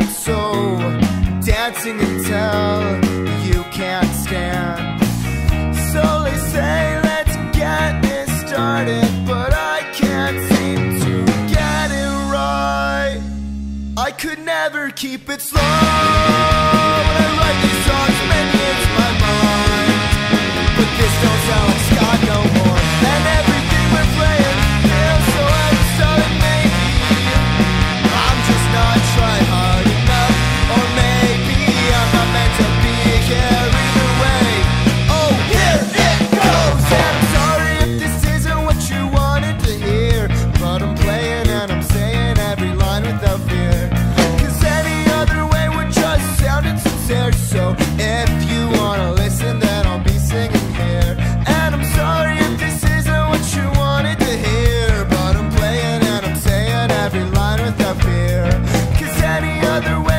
heart so. Dancing until you can't stand. So they say let's get this started but i can't seem to get it right. I could never keep it slow when i write these songs many it's my mind. But this don't sound like the way.